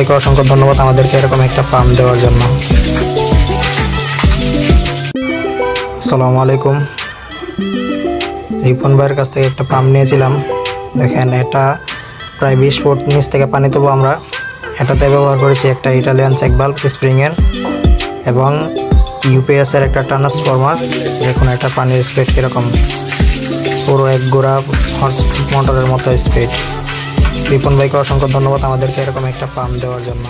ভাইকে অসংখ্য ধন্যবাদ আমাদেরকে এরকম একটা পাম্প দেওয়ার জন্য। আসসালামু আলাইকুম। রিপন ভাইয়ের কাছ থেকে একটা পাম্প নিয়েছিলাম। দেখেন, এটা প্রায় বিশ ফুট নিচ থেকে পানি তুলব আমরা। এটাতে ব্যবহার করেছি একটা ইটালিয়ান চেক বাল্ব স্প্রিংয়ের এবং ইউপিএসের একটা ট্রান্সফরমার দেখুন একটা পানির স্পিড কীরকম। পুরো এক গোড়া হর্স মোটরের মতো স্পিড রিপন ভাইকে অসংখ্য ধন্যবাদ আমাদেরকে এরকম একটা পাম্প দেওয়ার জন্য।